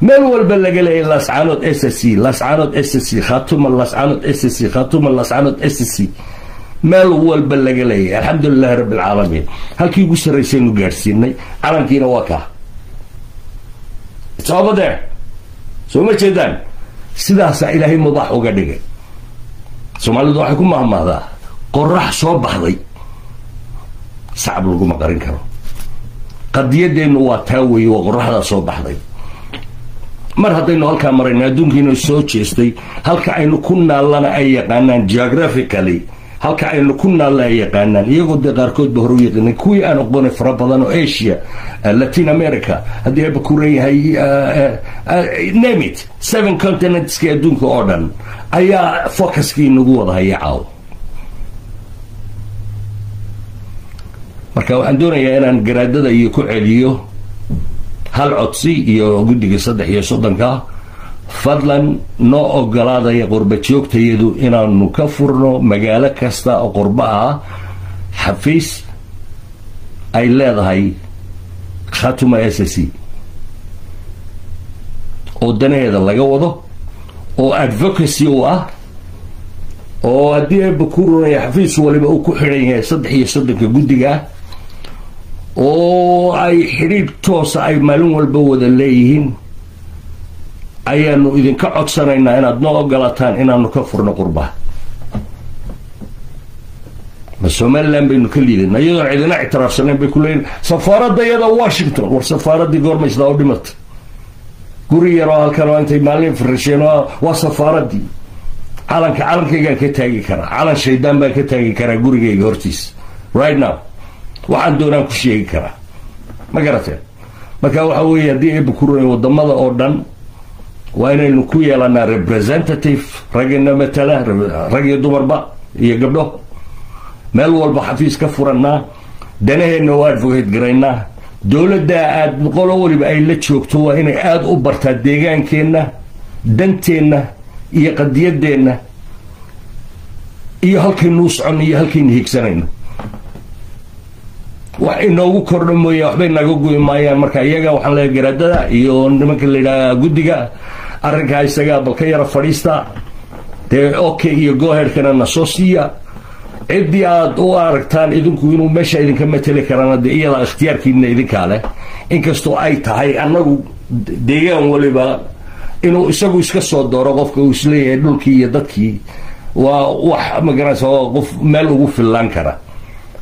meel walba laga leeyay lascaanood s c lascaanood s c khatuma lascaanood s c khatuma lascaanood s c. Meel walba laga leeyahay alxamdulilahi rabbi alcaalamiin halkii ugu sarraysaynu gaadhsiinay calankiina waa kaa soobadee soo ma jeedaan? Sidaasaa ilaahay mudax uga dhigay. Soomaalidu waxay ku mahmahdaa qorax soo baxday. Sacab laguma qarin karo. Qadiyadeennu waa taa weeye waa qoraxdaa soo baxday mar haddaynu halkaa marayna adduunkiina soo jeestay halka aynu ku naallana ay yaqaanaan geographically halka aynu ku naalla ay yaqaanaan iyagoo dee qaarkoodba hore u yaqiinay kuwii aan aqoonay fara badan oo asia latin america haddii ayba kuran yahay namit seven continentski adduunka oo dhan ayaa focuskii nagu wada haya caawo marka waxaan doonayaa inaan garaadada iyo ku celiyo hal codsi iyo guddiga saddex iyo soddonka fadlan noo ogolaadaya qurba joogtayadu inaanu ka furno magaalo kasta oo qurba ah. Xafiis ay leedahay khatuma s c oo danaheeda laga wado oo advocacy u ah oo haddii ebakurunaya xafiis waliba uu ku xidhan yahay saddex iyo soddonka guddiga oo ay xidhiidh toosa ay maalin walba wada leeyihiin ayaanu idinka codsanaynaa inaad noo ogolataan inaanu ka furno qurbaha. Ma somalilan baynu ka liidana iyadoon cidina ictiraafsanayn bay ku leeyihiin safaaradda iyada washington war safaaraddii goormaysdaa u dhimata. Guri yaroo halkan oo intay maalin firasheen waa safaaraddii calanka calankaygaan ka taagi karaa calan shaydaan baan ka taagi karaa gurigayga hortiisa right now waxaan doonaan ku sheegi karaa. Ma garateen marka waxa weeye haddii ebakurunay waddamada oo dhan waa inaynu ku yeelanaa representative ragina matala rag iyo dumarba iyo gabdho. Meel walba xafiis ka furannaa danaheenna oo advocate garaynaa. Dowladda aad qolo waliba ay la joogto waa inay aada u bartaa deegaankeenna danteenna iyo qadiyadeenna iyo halkaynuu soconno iyo halkaynu higsanayno wax inoogu kordho mooye waxbay naga guyi maayaan. Marka iyaga waxaan leeyahay garaadada iyo nimanka la yidhaha guddiga arrinkaa isagaa bal ka yara fadhiista. Dee okay iyo goherkana na soo siiya. Ciddii aad u aragtaan idinku inuu meesha idinka mateli karana dee iyadaa ikhtiyaarkiina idinkaa leh. Inkastoo ay tahay annagu deegaan waliba inuu isagu iska soo dooro qofka uu is leeyahay dhulkii iyo dadkii waa wax magaranaysa oo qof meel ugu fillaan kara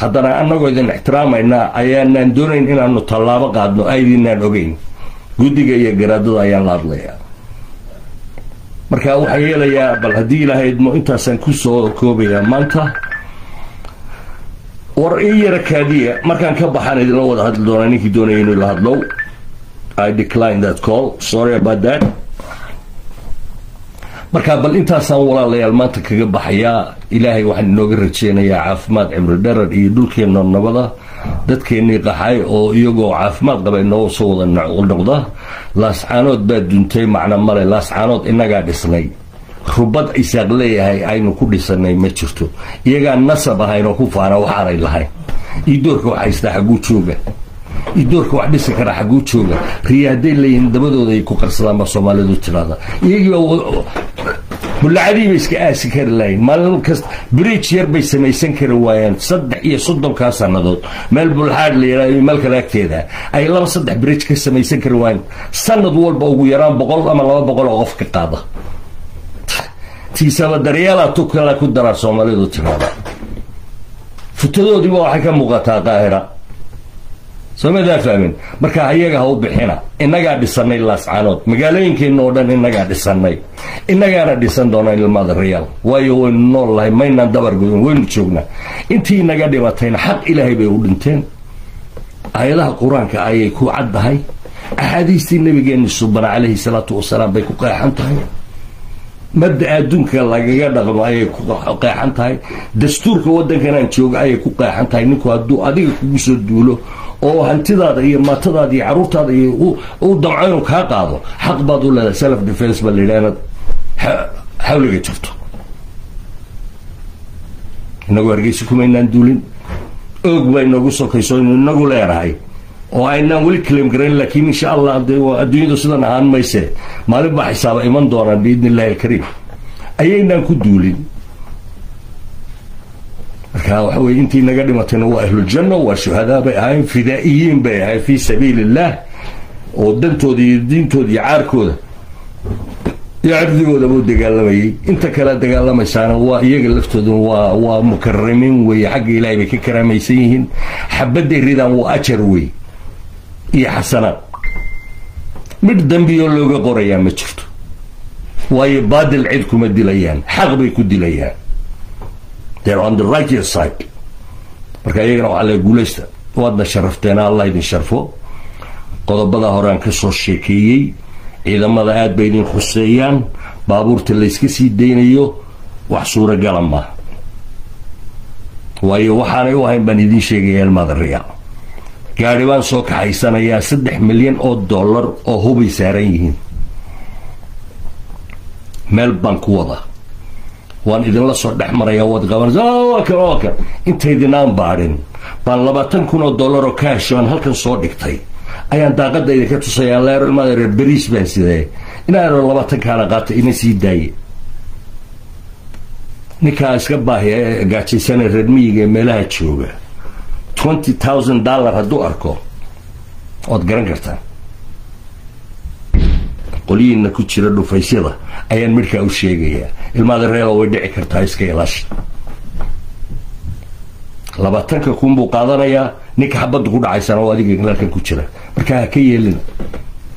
haddana annagoo idin ixtiraamayna ayaanaan doonayn inaanu tallaabo qaadno aydinaan ogeyn. Guddiga iyo garaadada ayaan la hadlayaa. Marka waxaan yeelayaa bal haddii ilaahay idmo intaasaan ku soo koobayaa. Maanta war ii yara kaadiya markaan ka baxaan idinla wada hadli doonaa ninkii doonaya inuu la hadlow. I decline that call. Sorry about that marka bal intaasaan walaalayaal maanta kaga baxayaa ilaahay waxaan inooga rajeynayaa caafimaad cimri dharar iyo dhulkeenna nabada dadkeennii qaxay oo iyagoo caafimaad qaba inoo soo wada noqda laascaanood baa duntay macna male laascaanood inagaa dhisnay. Rubad isaaq leeyahay aynu ku dhisanay ma jirto. Iyagaa nasab ahaynoo ku faana waxaanay lahayn iyo wax haystaa xagguu jooga. Iyo wax dhisi kara xagguu jooga. Riya leeyihiin dabadooda ay ku qarsadaan baa soomaalidu tiraada iyagiiba bullacadii bay iska aasi kari lahayn. Maalin kasta bridge yar bay samaysan kari waayeen saddex iyo soddonkaa sannadood. Meel bulxaad la yidhahdo meel kale agteeda. Ay laba saddex bridge ka samaysan kari waayeen sanad walba ugu yaraan boqol ama laba boqol oo qof ka qaada. Tiisaba daryeelaa tukala ku daraa soomaalidu tiraada futadoodiiba waxay ka muuqataa qaahira soomadaa fahmin marka ayaga ha u bixina. Innagaa dhisanay laascaanood magaalooyinkeenna oo dhan innagaa dhisanay. Innagaana dhisan doona ilmaada rayaal waayo waynu nool lahay maynaan dabargoyn waynu joognaa. Intii inaga dhimatayna xaq ilaahay bay u dhinteen. Aayadaha qur'aanka ayay ku caddahay. Axaadiistii nabigeenni subana calayhi salaatu wasalaam bay ku qeexan tahay. Madda adduunka lagaga dhaqmo ayay ku qeexan tahay. Dastuurka waddankanaan jooga ayay ku qeexan tahay. Ninku hadduu adiga kugu soo duulo oo hantidaada iyo maatadaada iyo caruurtaada iyo u damco inuu kaa qaado xaq baad u leedahay self defense baa la yidhaha inaad xawliga jirto. Inagu hargeysa kumaynaan duulin. Oog baa inoogu sokayso inu inagu leerahay. Oo aynaan weli claim garayn laakiin insha allah adduunyadu sidan ahaan mayse maalin baa xisaaba iman doonaan biidni illahi alkariim ayaynaan ku duulin marka waxa weye intii naga dhimatayna waa ahluljanna waa shuhadaa bay ahayn fidaa'iyiin bay ahayn fii sabiili illah oo dantooda iyo diintooda iyo caarkooda iyo cirdigoodaba u dagaalamayay inta kale dagaalamaysaana waa iyaga laftooda waa waa mukaramiin weeye xagga ilaahay bay ka karaamaysan yihiin. Xabadday ridaan waa ajar wey iyo xasanaad midh dambiyoo looga qorayaa ma jirto waayo baadil cid kuma dilayaan xaq bay ku dilayaan they're on the righteous side. Marka iyagana waxaa la guulaysta waadna sharafteena allah idin sharfo. Qodobada horean ka soo sheekeeyey ciidamada aad bay idin khuseeyaan baabuurta layska sii daynayo wax suuragala maaha waayo waxaanay u ahayn baan idiin sheegaya elmadariya gaadhi baan soo kaxaysanayaa saddex milyan oo dollar oo hubay saaran yihiin. Meel baan ku wadaa waan idinla soo dhex maraya waad qabanaysa kan intaydinaan baadhin baan labaatan kun oo dollar oo kaash aan halkan soo dhigtay. Ayaan daaqada idinka tusaya leero ilmadeer beriis baan sidee inaano labaatan kaana qaata ina sii daaye ninkaa iska baahi gaajaysana reer miyiga ee meelaha jooga. twenty thousand dollar hadduu arko ood garan kartaa qolyihiina ku jira dhufaysyada ayaan midhkaa u sheegayaa. Ilmaada reelo way dhici kartaa iska ilaasha labaatanka kun buu qaadanayaa ninka xabadda ku dhacaysana oo adiga halkan ku jira. Marka ha ka yeelina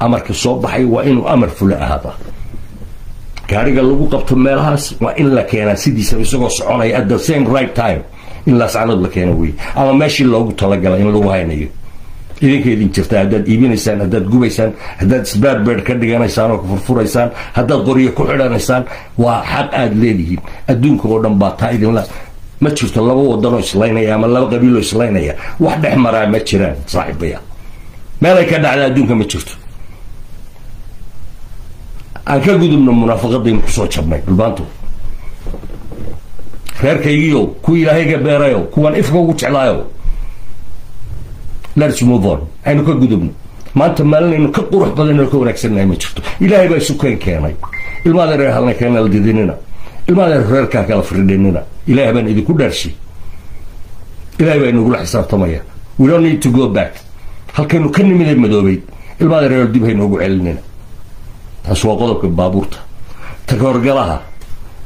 amarka soo baxay waa inuu amar fula ahaada. Gaariga lagu qabto meelahaas waa in la keenaa sidiisa isagoo soconaya at the same right time. In laascanood la keeno wey ama meeshii loogu talagala in lagu haynayo idinka idin jirta haddaad iibinaysaan haddaad gubaysaan haddaad sbaadbeed ka dhiganaysaan oo furfuraysaan haddaad qoryo ku xidhanaysaan waa xaq aada leedihiin. Adduunka oo dhan baa taa idinla ma jirto laba wadanoo islaynaya ama laba qabiiloo islaynaya. Wax dhex maraa ma jiraan saaxiibaya meelay ka dhacda adduunka ma jirto. Aan ka gudubno munaafaqadaynu ku soo jabnay dhulbaanto reerkaygiio kuwii ilaahayga beerayo kuwaan ifka ugu jeclaayo lets move on aynu ka gudubno maanta maalinaynu ka qurux badan oo ka wanaagsannahay ma jirto ilaahay baa isu keen keenay ilmaada reer halna keenala didinina. Ilmaada reerkaa kala firdhinina ilaah baan idinku dhaarshay ilahay baa inagula xisaabtamaya we don't need to go back. Halkaynu ka nimiday madoobeyd ilmaada reer dib haynoogu celinina taas waa qodobka baabuurta ta ka horgalaha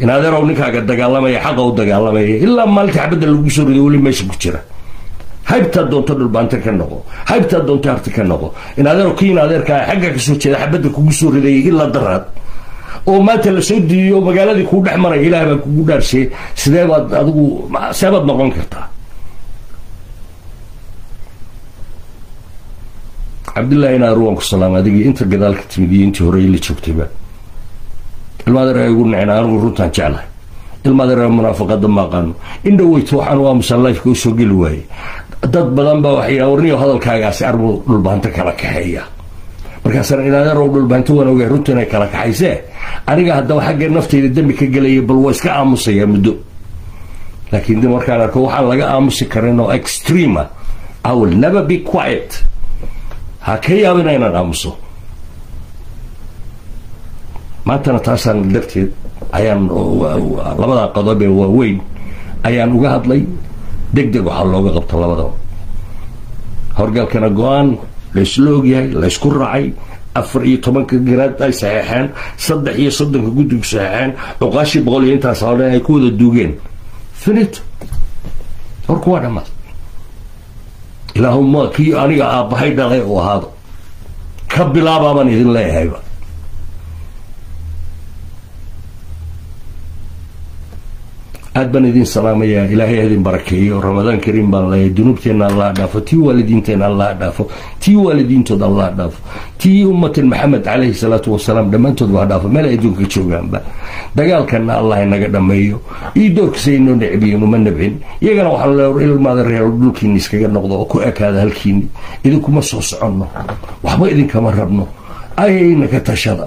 in ninkaaga dagaalamaya xaqa u dagaalamaya ilaa maalinta xabadda lagu soo rido weli meesha ku jira haybtaad doonto dhulbaanta ka noqo. Haybtaad doonto harti ka noqo. In adeero kiin adeerkaa xagga ka soo jeeda xabadda kugu soo ridayay ilaa daraad. Oo maanta la soo diiyo magaaladii kuu dhex maraya ilaah baa kugu dhaarshay sidee baad adigu see baad noqon kartaa? Cabdillahi inaaru waan ku salaamay adigii inta gadaal ka timid iyo intii hore la joogtayba ilmaadeer ay ugu naceen anigu runtaan jeclahay. Ilmaadeer munaafaqada ma aqaano indhaweyt waxaan waa musallayfka u soo geli waayey dad badan baa waxay warniyo hadalkaagaasi arbuu dhulbaanto kala kaxeeya. Markaasana inaadeerow dhulbaanto waan ogahay runta inay kala kaxaysee aniga haddaba xaggee naftayda dembi ka gelaya bal waa iska aamusayaa muddo. Laakiin dib markaan arko waxaan laga aamusi karin oo extrema i will never be quiet. Ha ka yaabina inaan aamuso. Maantana taasaan darteed ayaan labadaa qodob ee waaweyn ayaan uga hadlay deg deg waxaa looga qabta labadaba horgalkana go'aan laysla ogyahay laysku raacay afar iyo tobanka garaad ay saxeexeen saddex iyo soddonka guddigu saxeexeen cuqaashii boqol iyo intaas oo dhan ay ku wada duugeen. Finito horku waa dhammaad. Ilaahuma kii aniga aabbahay dhalay uu ahaado. Ka bilaabaabaan idin leeyahayba aad baan idin salaamayaa ilaahay idin barakeeyo. Ramadaan kariim baan leeyahay dunuubteenna allah dhaafo tii waalidiinteenna allah dhaafo tii waalidiintood allah dhaafo tii ummatin maxamed calayhi salaatu wasalaam dhammaantoodba ha dhaafo. Meel adduunka joogaanba dagaalkanna allah inaga dhammeeyo. Io doorkasa inoo necbiyin uma nabcin iyagana waxaa le ilmaada reer dhulkiini iskaga noqdo oo ku ekaada halkiini idinkuma soo soconno waxba idinkama rabno. Ayayna ka tashada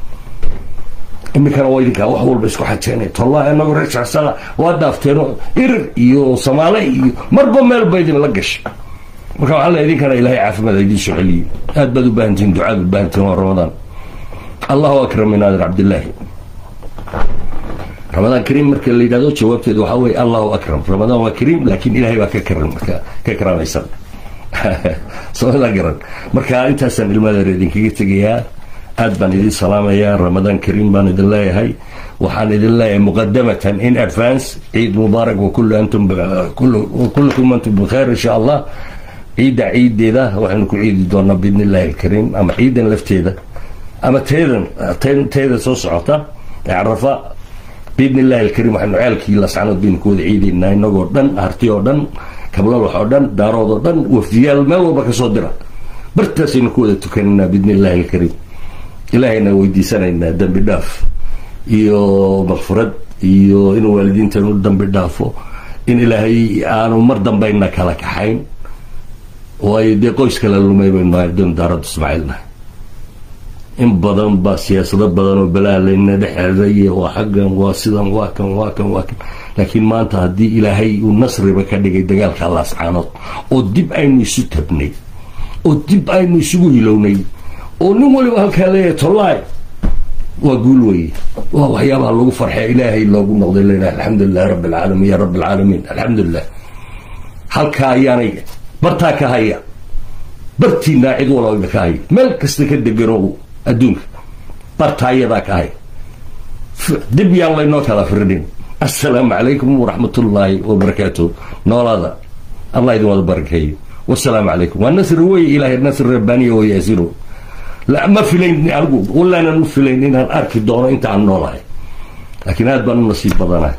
iminkana waa idinkaa wax walba isku xajeenay tollahi anagu reer shacsada waa daafteeno irir iyo soomaale iyo marba meel ba idinla gashay marka waxaa la idinkana ilaahay caafimaad idiin soo celiyo. Aad baad u baahantihin ducaad u baahantihin waa ramadaan allahu akram min naadir cabdillaahi ramadaan kariim marka la yidhahdo jawaabteedu waxaa weye allahu akram ramadaan waa kariim laakiin ilaahay baa ka karan marka ka karaamaysan. Somadaa garan. Marka intaasaan ilmadeer idinkaga tegayaa aad baan idin salaamayaa ramadaan kariim baan idin leeyahay. Waxaan idin leeyahay muqadamatan in advance ciid mubaarak wakulu antum bikhair insha allah ciidda ciideeda waxaynu ku ciidi doonaa biidn alkariim ama ciidan lafteeda ama teedan teeda soo socota. Ee carafa biidn alkariim waxaynu ceelkii lascanood baynu ku wada inagoo dhan harti oo dhan kablalax oo dhan daarood oo dhan wafdiyaal meel walba ka soo dira. Bartaasaynu ku wada tukanaynaa biidn alkariim ilaahayna weydiisanaynaa dembi dhaaf iyo makfurad iyo inuu waalidiintanu dambi dhaafo. In ilaahay aanu mar dambayna kala kaxayn. Waayo dee qoys kala lumay baynu nahay doon daaradda ismaaciil nahay. In badan baa siyaasado badan oo dhexeeda iyo waa xaggan waa sidan waa kan waa kan waa kan. Laakiin maanta haddii ilaahay uu nasriba ka dhigay dagaalka laascaanood oo dib aynu isu tabnay oo dib aynu isugu hilownay oo nin waliba halkaa leeyahay waa guul weye waa waxyaabaha lagu farxee ilaahay loogu noqday lenahay alxamdulilahi rabbi alcaalamiin ya rabbi alcaalamiin alxamdulilah halkaa ayaanay bartaa ka haya. Bartiinaa cid walba ka haya. Meel kasta ka degano adduunka. Bartaa iyadaa ka haya. Dib yaan laynoo kala firdhin assalaamu calaykum waraxmatullaahi wabarakaatu noolaada allah idin wada barakeeyo wasalaamu calaykum. Waa nasri weye ilaahay nasri rabbaaniya oo yaasiro ma filayn anigu walaanan u filayn inaan arki doono inta aan noolahay. Laakiin aad baan u nasiib badanahay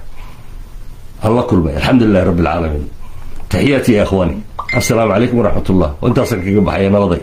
aan la kulmay alxamdu lilahi rabbi alcaalamiin taxiyaati ya ikhwaani. Assalaamu calaykum waraxmat ullah intaasaan kaga baxaya nabaday